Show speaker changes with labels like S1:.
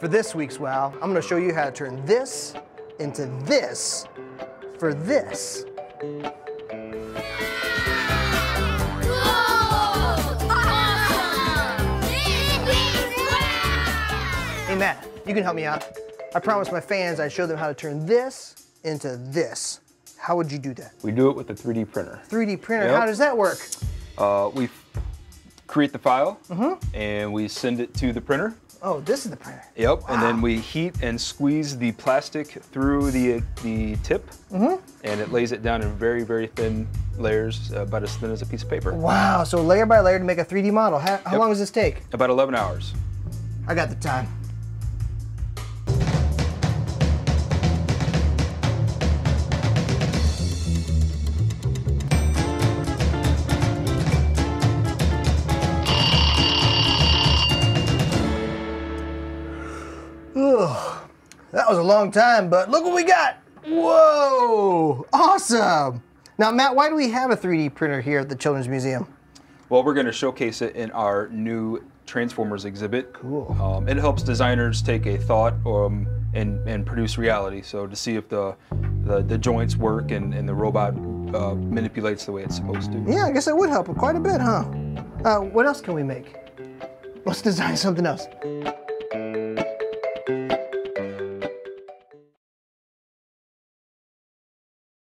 S1: For this week's WOW, I'm gonna show you how to turn this into this for this. Hey Matt, you can help me out. I promised my fans I'd show them how to turn this into this. How would you do that?
S2: We do it with a 3D printer.
S1: 3D printer,
S2: Yep.
S1: how does that work?
S2: Uh, we create the file
S1: Mm-hmm.
S2: and we send it to the printer.
S1: Oh, this is the printer.
S2: Yep, and then we heat and squeeze the plastic through the the tip,
S1: Mm-hmm.
S2: and it lays it down in very very thin layers, uh, about as thin as a piece of paper.
S1: Wow, so layer by layer to make a 3D model. How, how
S2: Yep.
S1: long does this take?
S2: About 11 hours.
S1: I got the time. Ugh, that was a long time, but look what we got. Whoa, awesome. Now, Matt, why do we have a 3D printer here at the Children's Museum?
S2: Well, we're going to showcase it in our new Transformers exhibit.
S1: Cool.
S2: Um, it helps designers take a thought um, and, and produce reality. So to see if the the, the joints work and, and the robot uh, manipulates the way it's supposed to.
S1: Yeah, I guess it would help quite a bit, huh? Uh, what else can we make? Let's design something else.